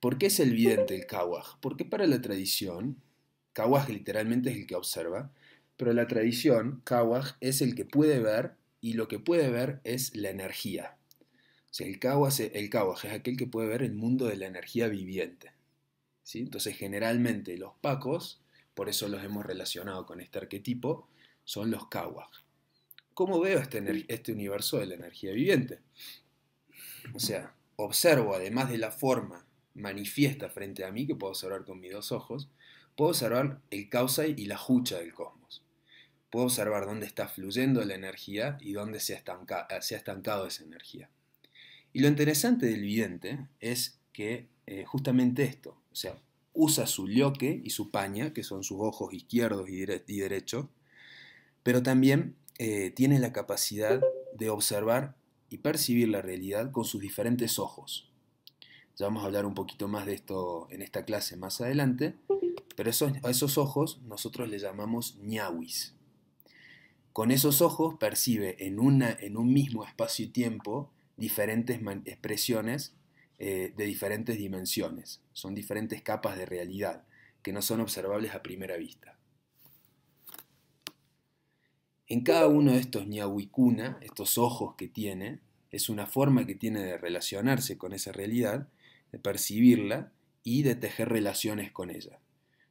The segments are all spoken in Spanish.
¿Por qué es el vidente el Kawaj? Porque para la tradición, Kawaj literalmente es el que observa, pero la tradición, Kawaj es el que puede ver y lo que puede ver es la energía. O sea, el Kawaj, el es aquel que puede ver el mundo de la energía viviente. Entonces, generalmente los pacos, por eso los hemos relacionado con este arquetipo, son los Kawaj. ¿Cómo veo este, este universo de la energía viviente? O sea, observo, además de la forma manifiesta frente a mí, que puedo observar con mis dos ojos, puedo observar el causa y la jucha del cosmos. Puedo observar dónde está fluyendo la energía y dónde se ha, estancado esa energía. Y lo interesante del vidente es que eh, justamente esto, o sea, usa su lioque y su paña, que son sus ojos izquierdos y, derechos, pero también eh, tiene la capacidad de observar y percibir la realidad con sus diferentes ojos. Ya vamos a hablar un poquito más de esto en esta clase más adelante, pero a esos ojos nosotros le llamamos ñawis. Con esos ojos percibe en un mismo espacio y tiempo diferentes expresiones eh, de diferentes dimensiones. Son diferentes capas de realidad que no son observables a primera vista. En cada uno de estos ñahuicuna, estos ojos que tiene, es una forma que tiene de relacionarse con esa realidad, de percibirla y de tejer relaciones con ella.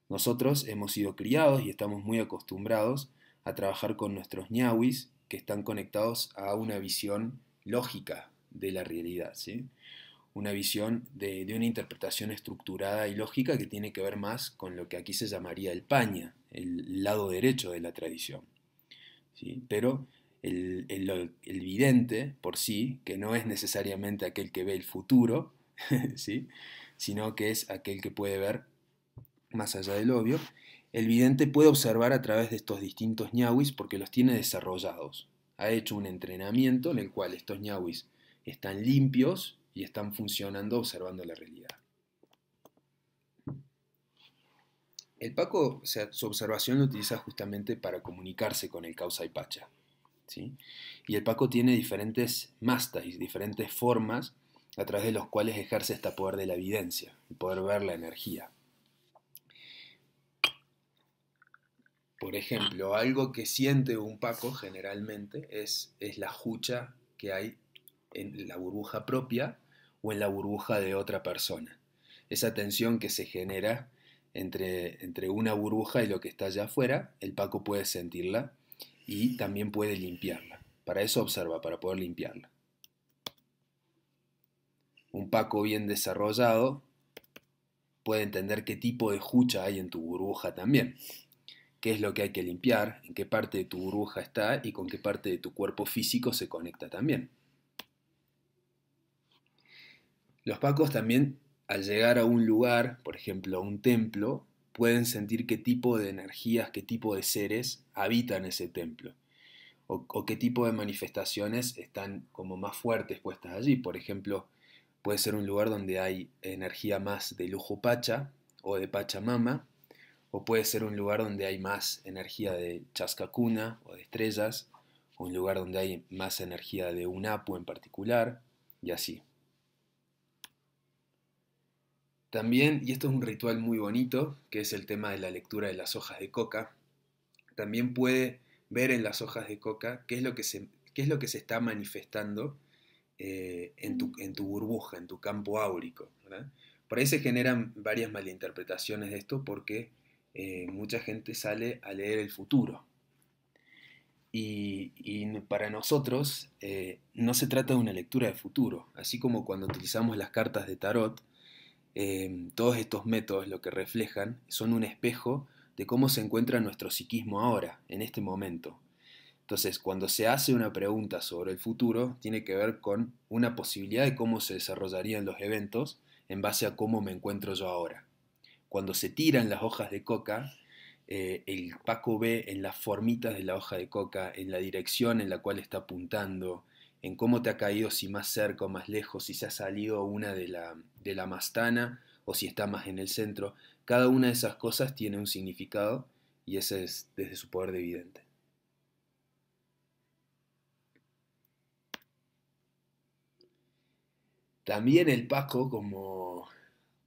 Nosotros hemos sido criados y estamos muy acostumbrados a trabajar con nuestros ñawis que están conectados a una visión lógica de la realidad, ¿sí? una visión de, una interpretación estructurada y lógica que tiene que ver más con lo que aquí se llamaría el paña, el lado derecho de la tradición. ¿sí? Pero el, el, vidente por sí, que no es necesariamente aquel que ve el futuro, ¿sí? sino que es aquel que puede ver más allá del obvio, el vidente puede observar a través de estos distintos ñawis porque los tiene desarrollados. Ha hecho un entrenamiento en el cual estos ñawis están limpios y están funcionando observando la realidad. El Paco, o sea, su observación lo utiliza justamente para comunicarse con el causa y pacha. ¿sí? Y el Paco tiene diferentes mastas y diferentes formas a través de los cuales ejerce este poder de la evidencia, el poder ver la energía. Por ejemplo, algo que siente un Paco generalmente es, es la jucha que hay en la burbuja propia o en la burbuja de otra persona. Esa tensión que se genera entre, entre una burbuja y lo que está allá afuera, el Paco puede sentirla y también puede limpiarla. Para eso observa, para poder limpiarla. Un Paco bien desarrollado puede entender qué tipo de jucha hay en tu burbuja también qué es lo que hay que limpiar, en qué parte de tu burbuja está y con qué parte de tu cuerpo físico se conecta también. Los pacos también, al llegar a un lugar, por ejemplo a un templo, pueden sentir qué tipo de energías, qué tipo de seres habitan ese templo. O, qué tipo de manifestaciones están como más fuertes puestas allí. Por ejemplo, puede ser un lugar donde hay energía más de lujo pacha o de pachamama, o puede ser un lugar donde hay más energía de chascacuna o de estrellas, o un lugar donde hay más energía de un apu en particular, y así. También, y esto es un ritual muy bonito, que es el tema de la lectura de las hojas de coca, también puede ver en las hojas de coca qué es lo que se, es lo que se está manifestando eh, en, tu, en, tu, burbuja, en tu campo áurico. Por ahí se generan varias malinterpretaciones de esto porque eh, mucha gente sale a leer el futuro. Y, para nosotros eh, no se trata de una lectura de futuro, así como cuando utilizamos las cartas de tarot, eh, todos estos métodos lo que reflejan son un espejo de cómo se encuentra nuestro psiquismo ahora, en este momento. Entonces, cuando se hace una pregunta sobre el futuro, tiene que ver con una posibilidad de cómo se desarrollarían los eventos en base a cómo me encuentro yo ahora cuando se tiran las hojas de coca, eh, el Paco ve en las formitas de la hoja de coca, en la dirección en la cual está apuntando, en cómo te ha caído, si más cerca o más lejos, si se ha salido una de la, de la mastana o si está más en el centro. Cada una de esas cosas tiene un significado y ese es desde su poder de evidente. También el Paco, como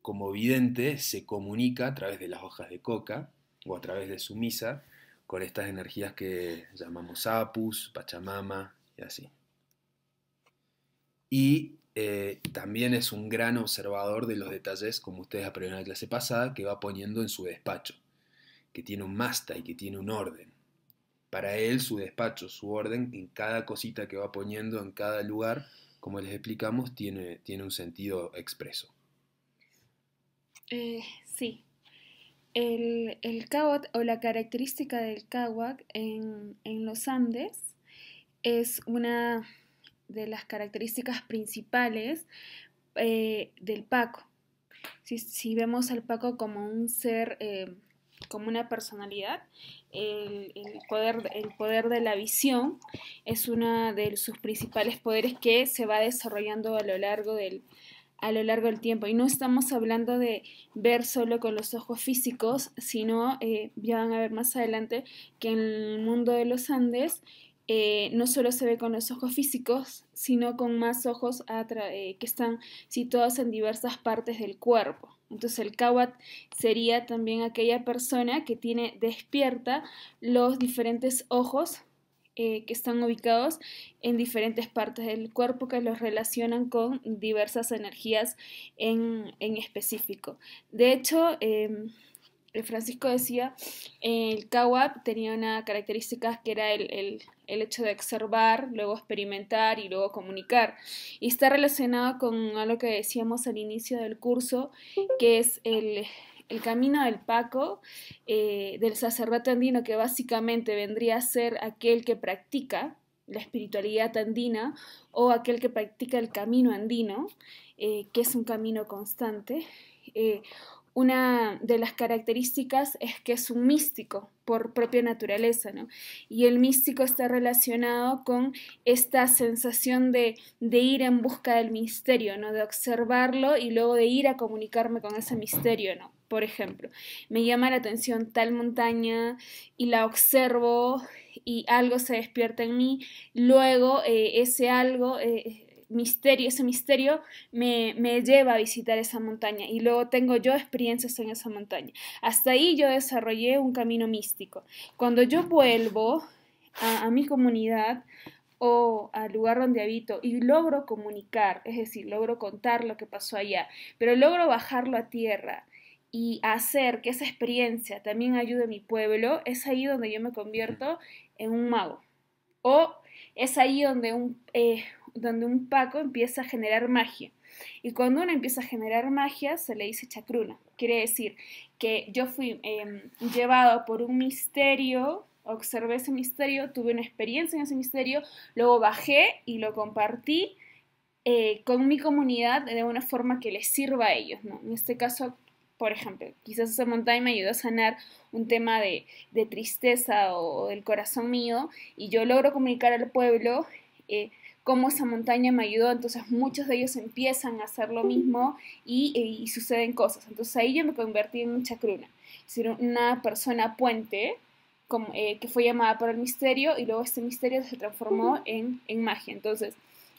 como vidente se comunica a través de las hojas de coca o a través de su misa con estas energías que llamamos apus, pachamama y así. Y eh, también es un gran observador de los detalles, como ustedes aprendieron en la clase pasada, que va poniendo en su despacho, que tiene un masta y que tiene un orden. Para él, su despacho, su orden, en cada cosita que va poniendo en cada lugar, como les explicamos, tiene, tiene un sentido expreso. Eh, sí. El, el o la característica del kawak en, en los Andes es una de las características principales eh, del Paco. Si, vemos al Paco como un ser, eh, como una personalidad, el, poder, el poder de la visión es uno de sus principales poderes que se va desarrollando a lo largo del, a lo largo del tiempo. Y no estamos hablando de ver solo con los ojos físicos, sino eh, ya van a ver más adelante que en el mundo de los Andes eh, no solo se ve con los ojos físicos, sino con más ojos eh, que están situados en diversas partes del cuerpo. Entonces el kawat sería también aquella persona que tiene despierta los diferentes ojos eh, que están ubicados en diferentes partes del cuerpo que los relacionan con diversas energías en, en específico. De hecho, em, Francisco decía, el Kawab tenía una característica que era el, hecho de observar, luego experimentar y luego comunicar. Y está relacionado con algo que decíamos al inicio del curso, que es el, camino del Paco, eh, del sacerdote andino, que básicamente vendría a ser aquel que practica la espiritualidad andina o aquel que practica el camino andino, eh, que es un camino constante. Eh, una de las características es que es un místico por propia naturaleza, ¿no? Y el místico está relacionado con esta sensación de, ir en busca del misterio, ¿no? De observarlo y luego de ir a comunicarme con ese misterio, ¿no? Por ejemplo, me llama la atención tal montaña y la observo y algo se despierta en mí, luego eh, ese algo... Eh, misterio, ese misterio me, lleva a visitar esa montaña y luego tengo yo experiencias en esa montaña. Hasta ahí yo desarrollé un camino místico. Cuando yo vuelvo a, mi comunidad o al lugar donde habito y logro comunicar, es decir, logro contar lo que pasó allá, pero logro bajarlo a tierra y hacer que esa experiencia también ayude a mi pueblo, es ahí donde yo me convierto en un mago. O es ahí donde un, eh, donde un Paco empieza a generar magia. Y cuando uno empieza a generar magia, se le dice chacruna. Quiere decir que yo fui em, llevado por un misterio, observé ese misterio, tuve una experiencia en ese misterio, luego bajé y lo compartí eh, con mi comunidad de una forma que les sirva a ellos. ¿no? En este caso, por ejemplo, quizás esa montaña me ayudó a sanar un tema de, de tristeza o, del corazón mío y yo logro comunicar al pueblo. Eh, cómo esa montaña me ayudó, entonces muchos de ellos empiezan a hacer lo mismo y, suceden cosas. Entonces ahí yo me convertí en un chacruna, es decir, una persona puente como, eh, que fue llamada por el misterio y luego este misterio se transformó en, magia. Entonces,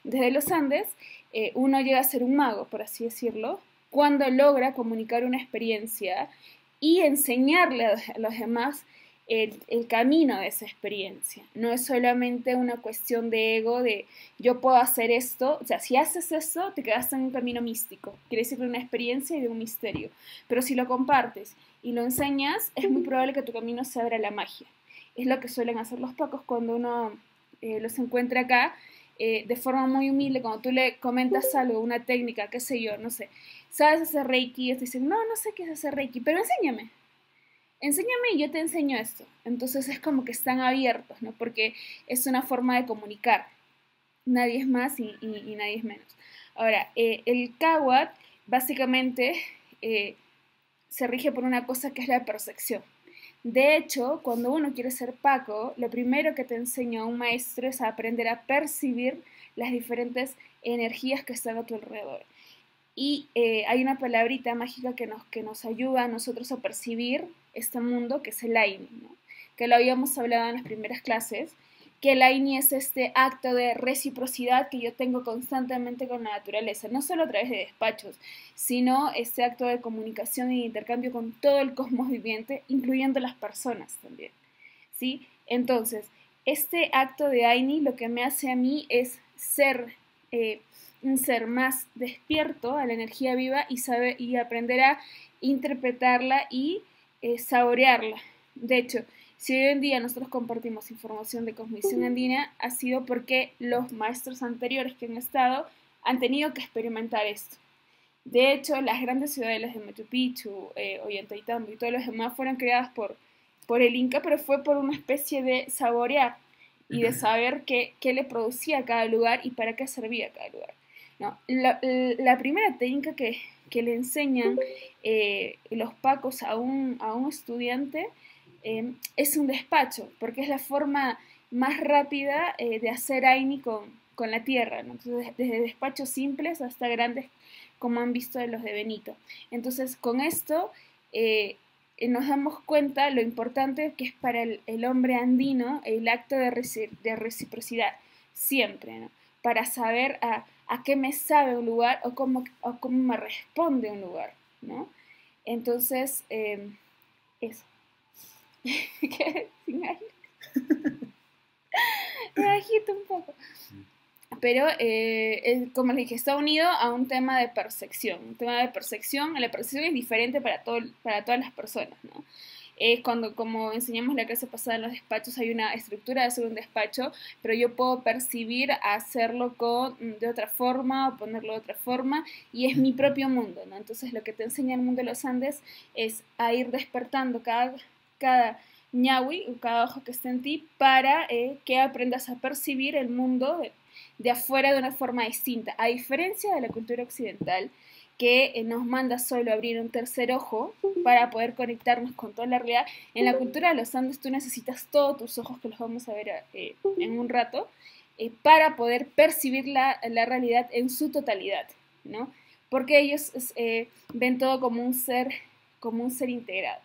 desde los Andes, eh, uno llega a ser un mago, por así decirlo, cuando logra comunicar una experiencia y enseñarle a los demás el, camino de esa experiencia. No es solamente una cuestión de ego, de yo puedo hacer esto. O sea, si haces eso, te quedas en un camino místico. Quiere decir de una experiencia y de un misterio. Pero si lo compartes y lo enseñas, es muy probable que tu camino se abra a la magia. Es lo que suelen hacer los pocos cuando uno eh, los encuentra acá. Eh, de forma muy humilde, cuando tú le comentas algo, una técnica, qué sé yo, no sé, ¿sabes hacer Reiki? Y ellos dicen, no, no sé qué es hacer Reiki, pero enséñame enséñame y yo te enseño esto. Entonces es como que están abiertos, ¿no? Porque es una forma de comunicar. Nadie es más y, nadie es menos. Ahora, eh, el Kawat básicamente eh, se rige por una cosa que es la percepción. De hecho, cuando uno quiere ser Paco, lo primero que te enseña un maestro es aprender a percibir las diferentes energías que están a tu alrededor. Y eh, hay una palabrita mágica que nos, que nos ayuda a nosotros a percibir este mundo, que es el aire, que lo habíamos hablado en las primeras clases, que el Aini es este acto de reciprocidad que yo tengo constantemente con la naturaleza, no solo a través de despachos, sino este acto de comunicación y intercambio con todo el cosmos viviente, incluyendo las personas también. ¿sí? Entonces, este acto de Aini lo que me hace a mí es ser eh, un ser más despierto a la energía viva y, saber, y aprender a interpretarla y eh, saborearla. De hecho, si hoy en día nosotros compartimos información de cosmovisión andina, ha sido porque los maestros anteriores que han estado han tenido que experimentar esto. De hecho, las grandes ciudades de Machu Picchu, eh, Ollantaytambo y todos los demás fueron creadas por, por el Inca, pero fue por una especie de saborear y de saber qué, qué le producía a cada lugar y para qué servía cada lugar. ¿No? La, primera técnica que, que le enseñan eh, los pacos a un, a un estudiante Em, es un despacho, porque es la forma más rápida eh, de hacer AINI con, con la tierra, Entonces, desde despachos simples hasta grandes, como han visto de los de Benito. Entonces, con esto eh, nos damos cuenta lo importante que es para el, hombre andino el acto de, de reciprocidad, siempre, Para saber a, a, qué me sabe un lugar o cómo, o cómo me responde un lugar, ¿no? Entonces, em, eso. Sin aire. Me agito un poco. Pero, eh, como les dije, está unido a un tema de percepción. Un tema de percepción, la percepción es diferente para, todo, para todas las personas, ¿no? Es cuando, como enseñamos la clase pasada en los despachos, hay una estructura de hacer un despacho, pero yo puedo percibir hacerlo con, de otra forma o ponerlo de otra forma, y es mi propio mundo, ¿no? Entonces, lo que te enseña el mundo de los Andes es a ir despertando cada cada ñawi, cada ojo que esté en ti, para eh, que aprendas a percibir el mundo de, afuera de una forma distinta. A diferencia de la cultura occidental, que eh, nos manda solo abrir un tercer ojo para poder conectarnos con toda la realidad. En la cultura de los Andes tú necesitas todos tus ojos, que los vamos a ver eh, en un rato, para poder percibir la, la, realidad en su totalidad, ¿no? Porque ellos ven todo como un ser, como un ser integrado.